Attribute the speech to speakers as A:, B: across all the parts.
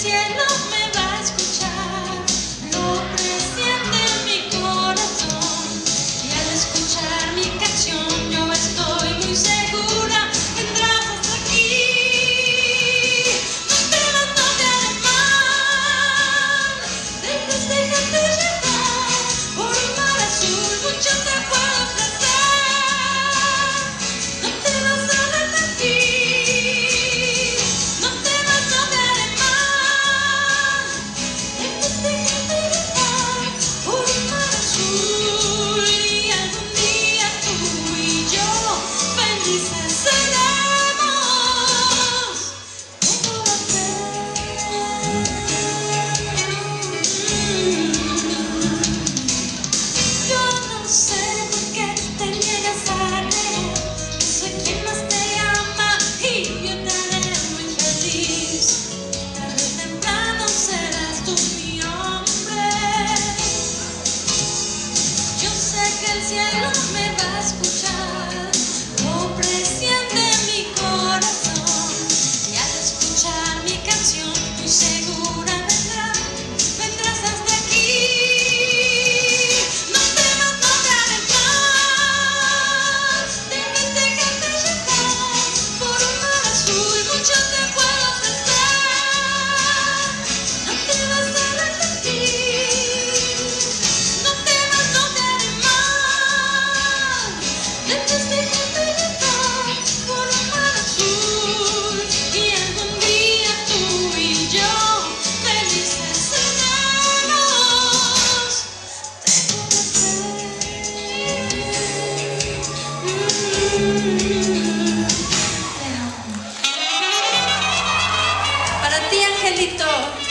A: cielo me va a escuchar. Egipto.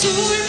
A: to